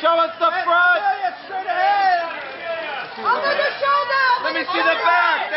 Show us the front. Straight ahead. Over the shoulder. Let me see the back.